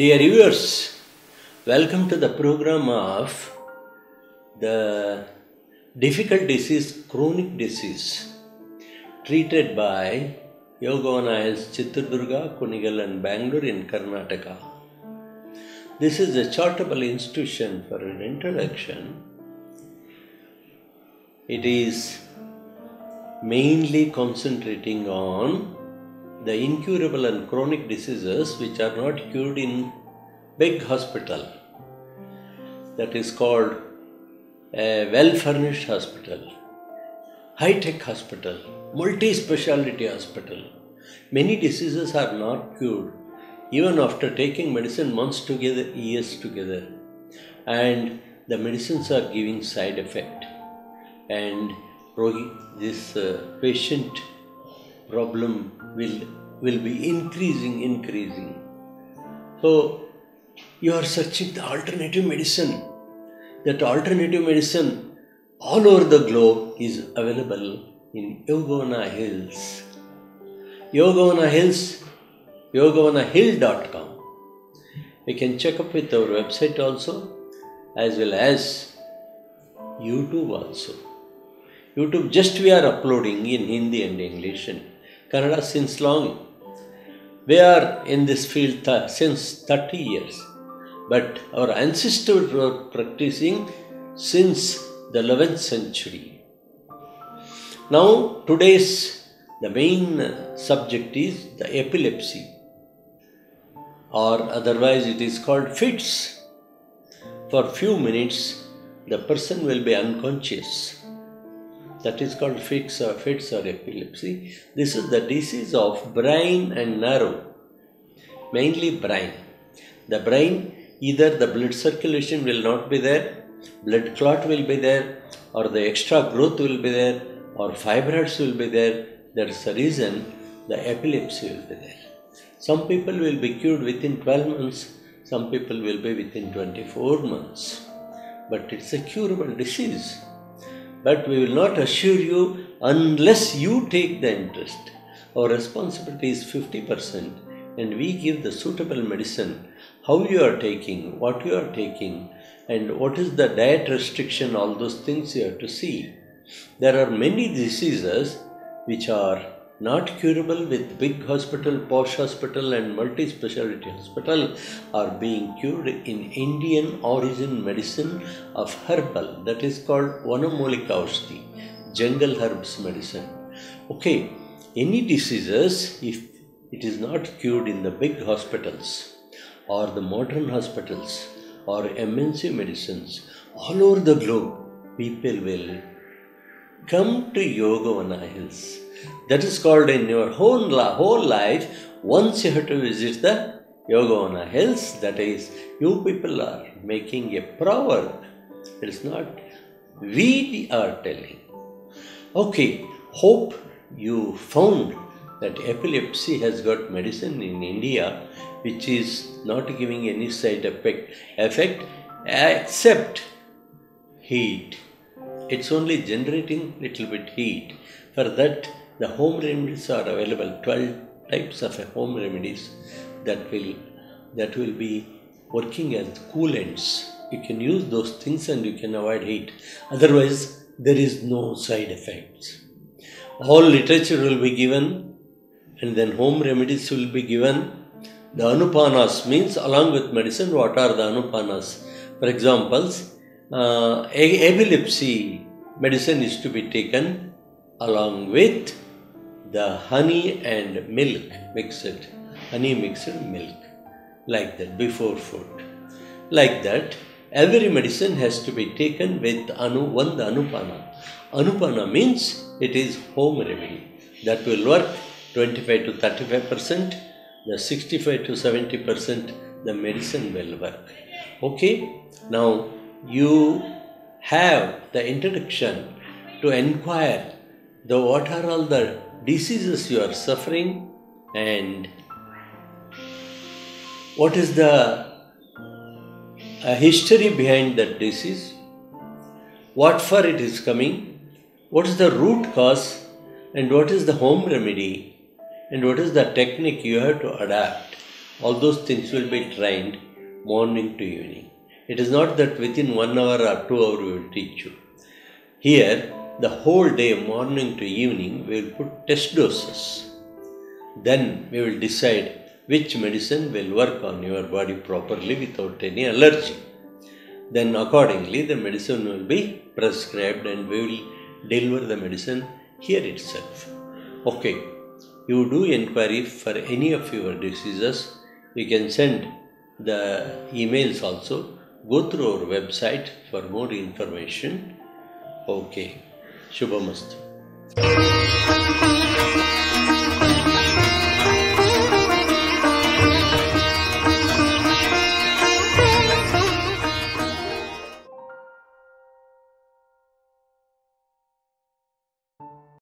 Dear viewers, welcome to the program of the difficult disease, chronic disease, treated by Yogavana Hills Chitradurga, Kunigal and Bangalore in Karnataka. This is a charitable institution for an introduction. It is mainly concentrating on the incurable and chronic diseases which are not cured in big hospital. That is called a well furnished hospital, high tech hospital, multi speciality hospital. Many diseases are not cured even after taking medicine months together, years together. And the medicines are giving side effect. And this uh, patient problem will will be increasing increasing. So you are searching the alternative medicine. That alternative medicine all over the globe is available in yogavana hills. Yogavana hills yogavanahill.com you can check up with our website also as well as youtube also. Youtube just we are uploading in hindi and english and Kannada since long. We are in this field th- since 30 years, but our ancestors were practicing since the 11th century. Now, today's the main subject is the epilepsy, or otherwise it is called fits. For few minutes, the person will be unconscious that is called fits or uh, fits or epilepsy. This is the disease of brain and nerve, mainly brain. The brain, either the blood circulation will not be there, blood clot will be there, or the extra growth will be there, or fibroids will be there. That's the reason the epilepsy will be there. Some people will be cured within 12 months, some people will be within 24 months. But it's a curable disease but we will not assure you unless you take the interest. Our responsibility is 50%, and we give the suitable medicine, how you are taking, what you are taking, and what is the diet restriction, all those things you have to see. There are many diseases which are not curable with big hospital, posh hospital, and multi speciality hospital are being cured in Indian origin medicine of herbal that is called Vanamolika Aushti, jungle herbs medicine. Okay, any diseases, if it is not cured in the big hospitals or the modern hospitals or MNC medicines, all over the globe, people will come to Yogavana Hills that is called in your whole, whole life, once you have to visit the Yogavana Hills, that is, you people are making a proverb. It is not we are telling. Okay, hope you found that epilepsy has got medicine in India which is not giving any side effect, effect except heat. It's only generating little bit heat. For that, the home remedies are available. 12 types of home remedies that will that will be working as coolants. You can use those things and you can avoid heat. Otherwise there is no side effects. All literature will be given and then home remedies will be given. The anupanas means along with medicine what are the anupanas? For examples uh, epilepsy medicine is to be taken along with the honey and milk mixed, honey mixed milk, like that before food. Like that, every medicine has to be taken with anu, one the anupana. Anupana means it is home remedy that will work 25 to 35 percent, the 65 to 70 percent the medicine will work. Okay, now you have the introduction to inquire the what are all the diseases you are suffering and what is the uh, history behind that disease, what for it is coming, what is the root cause, and what is the home remedy, and what is the technique you have to adapt. All those things will be trained morning to evening. It is not that within one hour or two hours we will teach you. Here, the whole day, morning to evening, we will put test doses. Then we will decide which medicine will work on your body properly without any allergy. Then, accordingly, the medicine will be prescribed and we will deliver the medicine here itself. Okay, you do inquiry for any of your diseases, you can send the emails also. Go through our website for more information. Okay, Shubhamastu.